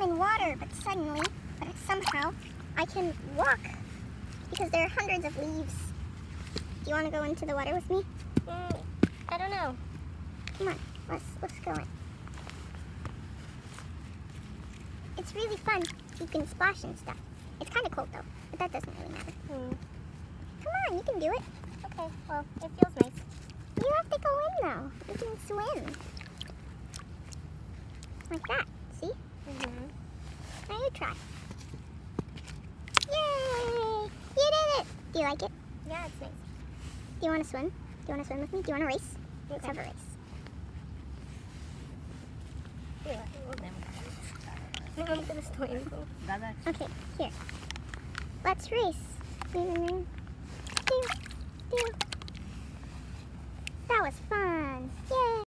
I'm in water, but suddenly, but somehow, I can walk because there are hundreds of leaves. Do you want to go into the water with me? Mm, I don't know. Come on, let's let's go in. It's really fun. You can splash and stuff. It's kind of cold though, but that doesn't really matter. Hmm. Come on, you can do it. Okay, well, it feels nice. You have to go in though. You can swim. Like that. See? You try. Yay! You did it! Do you like it? Yeah, it's nice. Do you want to swim? Do you want to swim with me? Do you want to race? Let's have a race. I'm gonna swim. Okay, here. Let's race. That was fun.